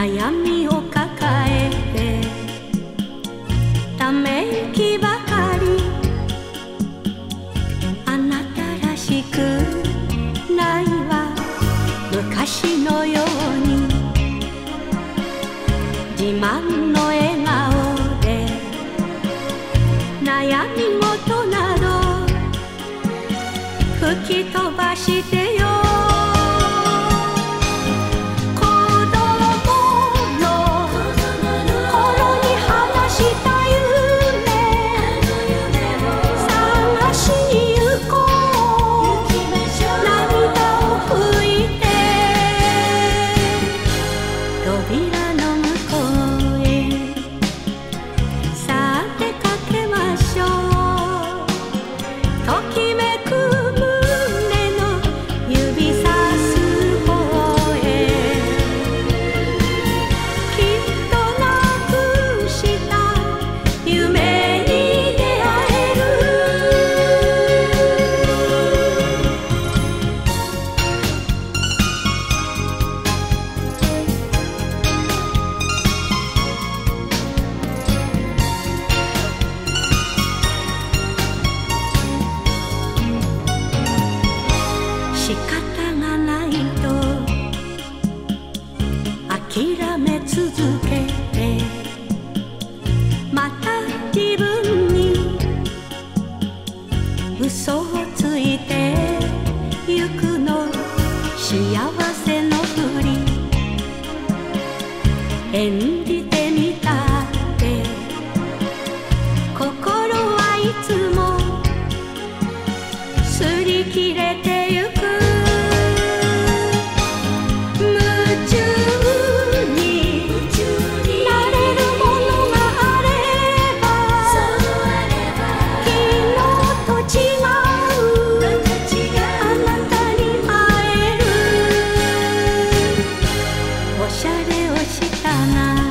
悩みを抱えてため息ばかり。あなたらしくないわ。昔のように。自慢の笑顔で。悩み事など吹き飛ばしてよ。仕方がないと諦め続けてまた自分に嘘をついてゆくの幸せ。したな」